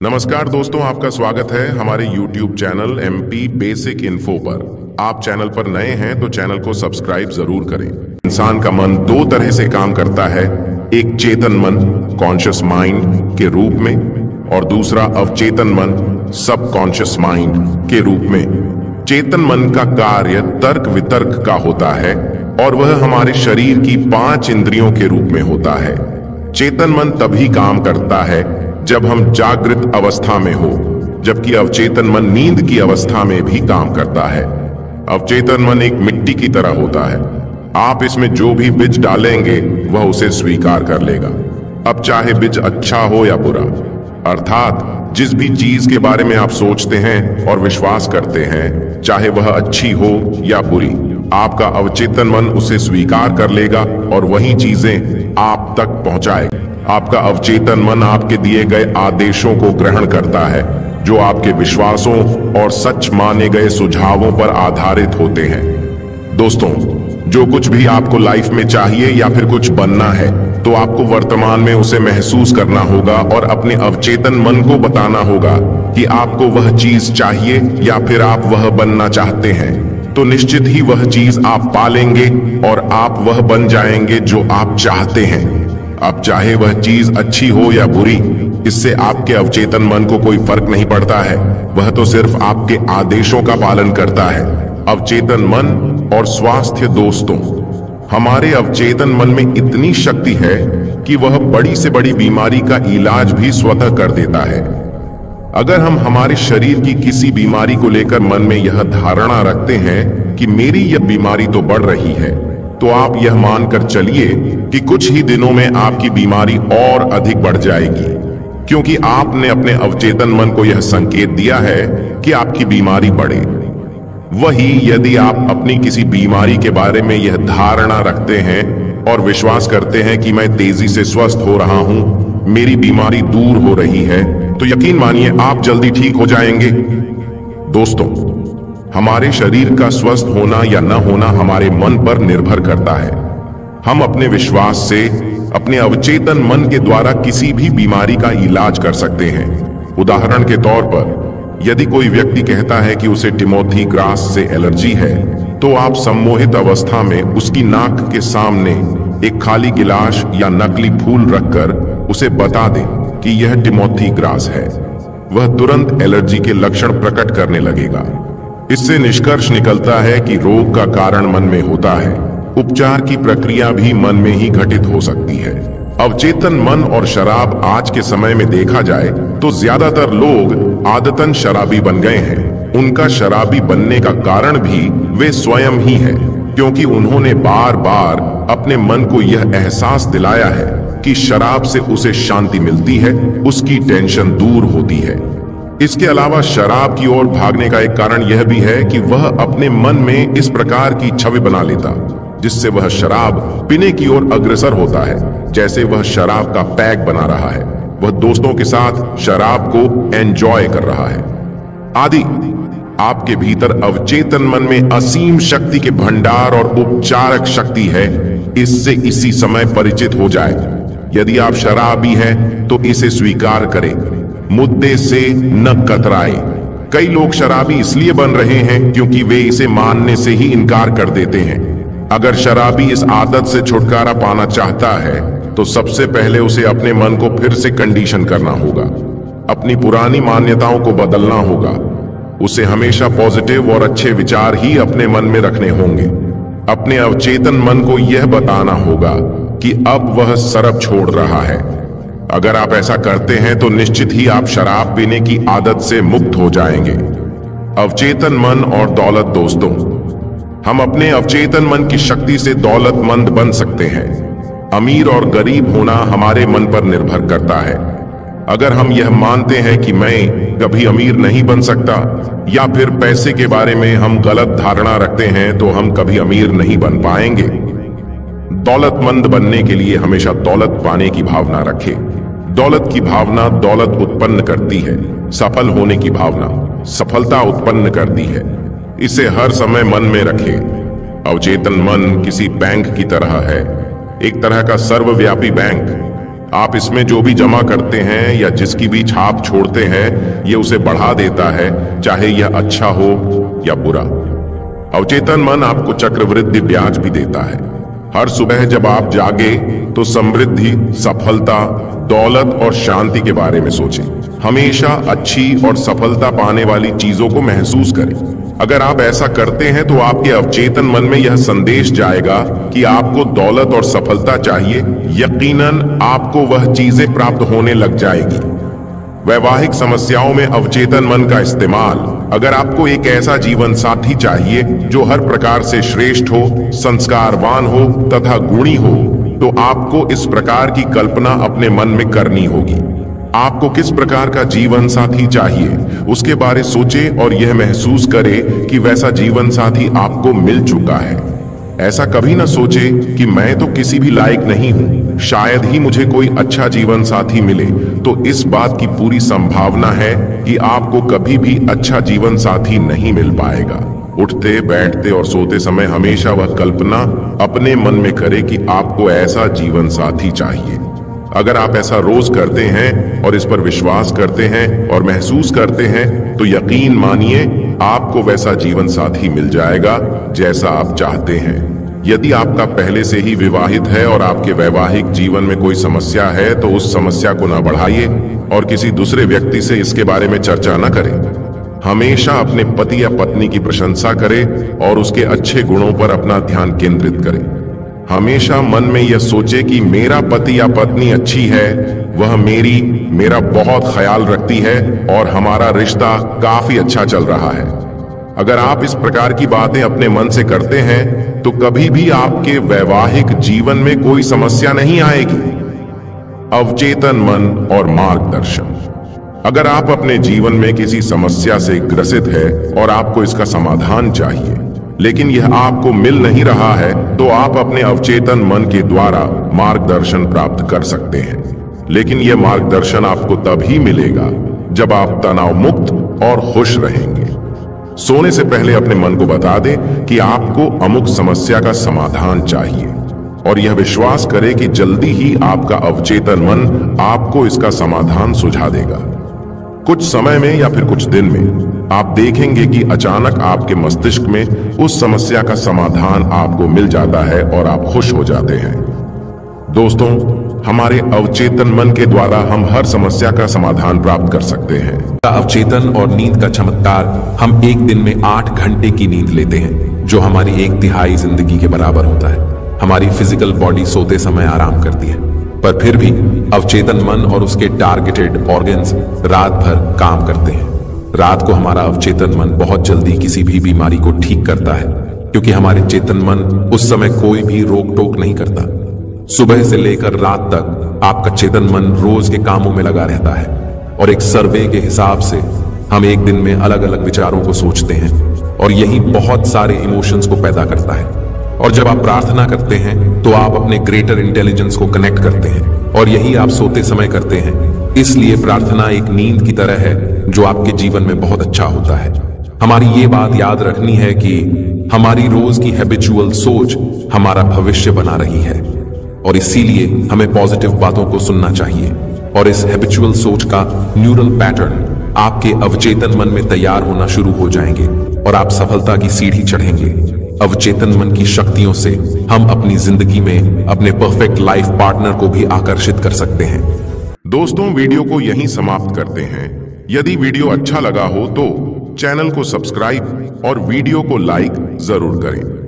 नमस्कार दोस्तों, आपका स्वागत है हमारे YouTube channel MP basic info पर। आप चैनल पर नए हैं तो चैनल को सब्सक्राइब ज़रूर करें। इंसान का मन दो तरह से काम करता है, एक चेतन मन कॉन्शियस माइंड के रूप में, और दूसरा अवचेतन मन सब कॉन्शियस माइंड के रूप में। चेतन मन का कार्य तर्क वितर्क का होता है, और वह हमारे शरीर की पाँच इंद्रियों के रूप में होता है। चेतन मन तभी काम करता है जब हम जागृत अवस्था में हो, जबकि अवचेतन मन नींद की अवस्था में भी काम करता है। अवचेतन मन एक मिट्टी की तरह होता है। आप इसमें जो भी बीज डालेंगे, वह उसे स्वीकार कर लेगा। अब चाहे बीज अच्छा हो या बुरा, अर्थात जिस भी चीज़ के बारे में आप सोचते हैं और विश्वास करते हैं, चाहे वह अच्छी हो या बुरी, आपका अवचेतन मन उसे स्वीकार कर लेगा और वही चीज़ें आप तक पहुंचाएगा। आपका अवचेतन मन आपके दिए गए आदेशों को ग्रहण करता है, जो आपके विश्वासों और सच माने गए सुझावों पर आधारित होते हैं। दोस्तों, जो कुछ भी आपको लाइफ में चाहिए या फिर कुछ बनना है तो आपको वर्तमान में उसे महसूस करना होगा और अपने अवचेतन मन को बताना होगा कि आपको वह चीज़ चाहिए या फिर आप वह बनना चाहते हैं। तो निश्चित ही वह चीज़ आप पालेंगे और आप वह बन जाएँगे जो आप चाहते हैं। अब चाहे वह चीज़ अच्छी हो या बुरी, इससे आपके अवचेतन मन को कोई फ़र्क नहीं पड़ता है। वह तो सिर्फ़ आपके आदेशों का पालन करता है। अवचेतन मन और स्वास्थ्य दोस्तों, हमारे अवचेतन मन में इतनी शक्ति है कि वह बड़ी से बड़ी बीमारी का इलाज भी स्वतः कर देता है। अगर हम हमारे शरीर की किसी बीमारी को लेकर मन में यह धारणा रखते हैं कि मेरी यह बीमारी तो बढ़ रही है तो आप यह मानकर चलिए कि कुछ ही दिनों में आपकी बीमारी और अधिक बढ़ जाएगी, क्योंकि आपने अपने अवचेतन मन को यह संकेत दिया है कि आपकी बीमारी बढ़े। वही यदि आप अपनी किसी बीमारी के बारे में यह धारणा रखते हैं और विश्वास करते हैं कि मैं तेज़ी से स्वस्थ हो रहा हूँ, मेरी बीमारी दूर हो रही है तो यकीन मानिए आप जल्दी ठीक हो जाएँगे। दोस्तों हमारे शरीर का स्वस्थ होना या न होना हमारे मन पर निर्भर करता है। हम अपने विश्वास से, अपने अवचेतन मन के द्वारा किसी भी बीमारी का इलाज कर सकते हैं। उदाहरण के तौर पर, यदि कोई व्यक्ति कहता है कि उसे टिमोथी ग्रास से एलर्जी है तो आप सम्मोहित अवस्था में उसकी नाक के सामने एक खाली गिलास या नकली फूल रखकर उसे बता दें कि यह टिमोथी ग्रास है। वह तुरंत एलर्जी के लक्षण प्रकट करने लगेगा। इससे निष्कर्ष निकलता है कि रोग का कारण मन में होता है। उपचार की प्रक्रिया भी मन में ही घटित हो सकती है। अवचेतन मन और शराब आज के समय में देखा जाए तो ज़्यादातर लोग आदतन शराबी बन गए हैं। उनका शराबी बनने का कारण भी वे स्वयं ही है, क्योंकि उन्होंने बार बार अपने मन को यह एहसास दिलाया है कि शराब से उसे शांति मिलती है, उसकी टेंशन दूर होती है। इसके अलावा शराब की ओर भागने का एक कारण यह भी है कि वह अपने मन में इस प्रकार की छवि बना लेता, जिससे वह शराब पीने की ओर अग्रसर होता है, जैसे वह शराब का पैक बना रहा है। वह दोस्तों के साथ शराब को एंजॉय कर रहा है। आदि, आपके भीतर अवचेतन मन में असीम शक्ति के भंडार और उपचारक शक्ति है। इससे इसी समय परिचित हो जाए। यदि आप शराबी हैं तो इसे स्वीकार करें। मुद्दे से न कतराए। कई लोग शराबी इसलिए बन रहे हैं क्योंकि वे इसे मानने से ही इनकार कर देते हैं। अगर शराबी इस आदत से छुटकारा पाना चाहता है तो सबसे पहले उसे अपने मन को फिर से कंडीशन करना होगा। अपनी पुरानी मान्यताओं को बदलना होगा। उसे हमेशा पॉजिटिव और अच्छे विचार ही अपने मन में रखने होंगे। अपने अवचेतन मन को यह बताना होगा कि अब वह सरब छोड़ रहा है। अगर आप ऐसा करते हैं तो निश्चित ही आप शराब पीने की आदत से मुक्त हो जाएँगे। अवचेतन मन और दौलत दोस्तों, हम अपने अवचेतन मन की शक्ति से दौलतमंद बन सकते हैं। अमीर और गरीब होना हमारे मन पर निर्भर करता है। अगर हम यह मानते हैं कि मैं कभी अमीर नहीं बन सकता, या फिर पैसे के बारे में हम गलत धारणा रखते हैं तो हम कभी अमीर नहीं बन पाएँगे। दौलतमंद बनने के लिए हमेशा दौलत पाने की भावना रखें। दौलत की भावना दौलत उत्पन्न करती है। सफल होने की भावना सफलता उत्पन्न करती है। इसे हर समय मन में रखे। अवचेतन मन किसी बैंक की तरह है। एक तरह का सर्वव्यापी बैंक। आप इसमें जो भी जमा करते हैं या जिसकी भी छाप छोड़ते हैं, ये उसे बढ़ा देता है, चाहे यह अच्छा हो या बुरा। अवचेतन मन आपको चक्रवृद्धि ब्याज भी देता है। हर सुबह जब आप जागे तो समृद्धि, सफलता, दौलत और शांति के बारे में सोचें। हमेशा अच्छी और सफलता पाने वाली चीज़ों को महसूस करें। अगर आप ऐसा करते हैं तो आपके अवचेतन मन में यह संदेश जाएगा कि आपको दौलत और सफलता चाहिए। यकीनन, आपको वह चीज़ें प्राप्त होने लग जाएगी। वैवाहिक समस्याओं में अवचेतन मन का इस्तेमाल अगर आपको एक ऐसा जीवन साथी चाहिए जो हर प्रकार से श्रेष्ठ हो, संस्कारवान हो तथा गुणी हो तो आपको इस प्रकार की कल्पना अपने मन में करनी होगी। आपको किस प्रकार का जीवन साथी चाहिए, उसके बारे सोचे और यह महसूस करे कि वैसा जीवन साथी आपको मिल चुका है। ऐसा कभी ना सोचे कि मैं तो किसी भी लायक नहीं हूँ। शायद ही मुझे कोई अच्छा जीवन साथी मिले। तो इस बात की पूरी संभावना है कि आपको कभी भी अच्छा जीवन साथी नहीं मिल पाएगा। उठते, बैठते और सोते समय हमेशा वह कल्पना अपने मन में करे कि आपको ऐसा जीवन साथी चाहिए। अगर आप ऐसा रोज करते हैं और इस पर विश्वास करते हैं और महसूस करते हैं तो यकीन मानिए, आपको वैसा जीवन साथी मिल जाएगा जैसा आप चाहते हैं। यदि आपका पहले से ही विवाहित है और आपके वैवाहिक जीवन में कोई समस्या है तो उस समस्या को ना बढ़ाइए और किसी दूसरे व्यक्ति से इसके बारे में चर्चा न करें। हमेशा अपने पति या पत्नी की प्रशंसा करें और उसके अच्छे गुणों पर अपना ध्यान केंद्रित करें। हमेशा मन में यह सोचे कि मेरा पति या पत्नी अच्छी है, वह मेरी, मेरा बहुत ख्याल रखती है और हमारा रिश्ता काफ़ी अच्छा चल रहा है। अगर आप इस प्रकार की बातें अपने मन से करते हैं तो कभी भी आपके वैवाहिक जीवन में कोई समस्या नहीं आएगी। अवचेतन मन और मार्गदर्शन। अगर आप अपने जीवन में किसी समस्या से ग्रसित है और आपको इसका समाधान चाहिए लेकिन यह आपको मिल नहीं रहा है तो आप अपने अवचेतन मन के द्वारा मार्गदर्शन प्राप्त कर सकते हैं। लेकिन यह मार्गदर्शन आपको तभी मिलेगा जब आप तनाव मुक्त और खुश रहेंगे। सोने से पहले अपने मन को बता दें कि आपको अमुक समस्या का समाधान चाहिए और यह विश्वास करे कि जल्दी ही आपका अवचेतन मन आपको इसका समाधान सुझा देगा। कुछ समय में या फिर कुछ दिन में, आप देखेंगे कि अचानक आपके मस्तिष्क में उस समस्या का समाधान आपको मिल जाता है और आप खुश हो जाते हैं। दोस्तों, हमारे अवचेतन मन के द्वारा हम हर समस्या का समाधान प्राप्त कर सकते हैं। अवचेतन और नींद का चमत्कार, हम एक दिन में आठ घंटे की नींद लेते हैं, जो हमारी एक तिहाई ज़िंदगी के बराबर होता है। हमारी फ़िज़िकल बॉडी सोते समय आराम करती है। पर फिर भी अवचेतन मन और उसके टारगेटेड ऑर्गन्स रात भर काम करते हैं। रात को हमारा अवचेतन मन बहुत जल्दी किसी भी बीमारी को ठीक करता है, क्योंकि हमारे चेतन मन उस समय कोई भी रोक टोक नहीं करता। सुबह से लेकर रात तक आपका चेतन मन रोज के कामों में लगा रहता है और एक सर्वे के हिसाब से हम एक दिन में अलग अलग विचारों को सोचते हैं और यही बहुत सारे इमोशंस को पैदा करता है। और जब आप प्रार्थना करते हैं तो आप अपने ग्रेटर इंटेलिजेंस को कनेक्ट करते हैं और यही आप सोते समय करते हैं। इसलिए प्रार्थना एक नींद की तरह है, जो आपके जीवन में बहुत अच्छा होता है। हमारी ये बात याद रखनी है कि हमारी रोज की हैबिचुअल सोच हमारा भविष्य बना रही है। और इसीलिए हमें पॉजिटिव बातों को सुनना चाहिए। और इस हैबिचुअल सोच का न्यूरल पैटर्न आपके अवचेतन मन में तैयार होना शुरू हो जाएँगे और आप सफलता की सीढ़ी चढ़ेंगे। अवचेतन मन की शक्तियों से हम अपनी ज़िंदगी में अपने परफेक्ट लाइफ पार्टनर को भी आकर्षित कर सकते हैं। दोस्तों, वीडियो को यहीं समाप्त करते हैं। यदि वीडियो अच्छा लगा हो तो चैनल को सब्सक्राइब और वीडियो को लाइक ज़रूर करें।